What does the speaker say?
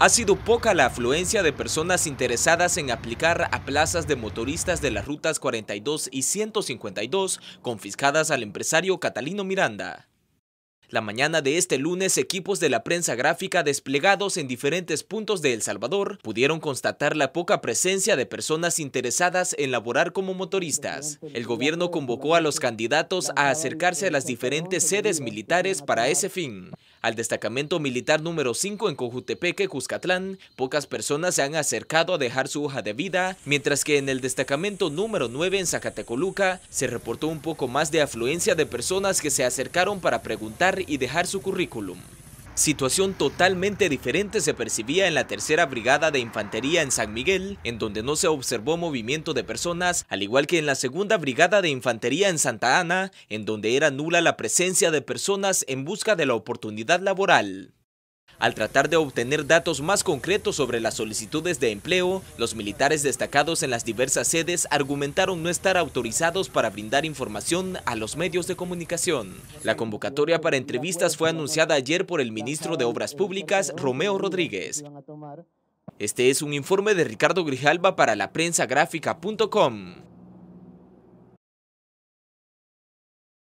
Ha sido poca la afluencia de personas interesadas en aplicar a plazas de motoristas de las rutas 42 y 152 confiscadas al empresario Catalino Miranda. La mañana de este lunes, equipos de la prensa gráfica desplegados en diferentes puntos de El Salvador pudieron constatar la poca presencia de personas interesadas en laborar como motoristas. El gobierno convocó a los candidatos a acercarse a las diferentes sedes militares para ese fin. Al destacamento militar número 5 en Cojutepeque, Cuscatlán, pocas personas se han acercado a dejar su hoja de vida, mientras que en el destacamento número 9 en Zacatecoluca se reportó un poco más de afluencia de personas que se acercaron para preguntar y dejar su currículum. Situación totalmente diferente se percibía en la tercera brigada de infantería en San Miguel, en donde no se observó movimiento de personas, al igual que en la segunda brigada de infantería en Santa Ana, en donde era nula la presencia de personas en busca de la oportunidad laboral. Al tratar de obtener datos más concretos sobre las solicitudes de empleo, los militares destacados en las diversas sedes argumentaron no estar autorizados para brindar información a los medios de comunicación. La convocatoria para entrevistas fue anunciada ayer por el ministro de Obras Públicas, Romeo Rodríguez. Este es un informe de Ricardo Grijalba para la